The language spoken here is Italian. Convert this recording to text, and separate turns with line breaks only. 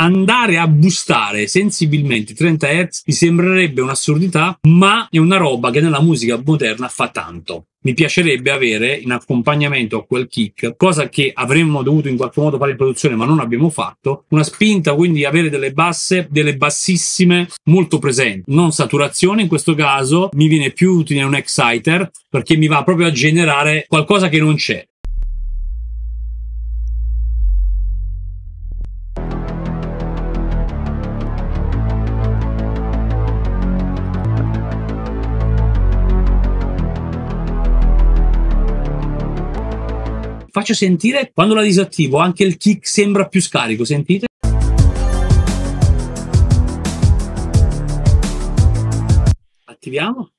andare a boostare sensibilmente 30 Hz mi sembrerebbe un'assurdità, ma è una roba che nella musica moderna fa tanto mi piacerebbe avere in accompagnamento a quel kick, cosa che avremmo dovuto in qualche modo fare in produzione ma non abbiamo fatto, una spinta, quindi avere delle basse, delle bassissime molto presenti, non saturazione in questo caso, mi viene più utile un exciter perché mi va proprio a generare qualcosa che non c'è. Faccio sentire quando la disattivo anche il kick sembra più scarico, sentite? Attiviamo.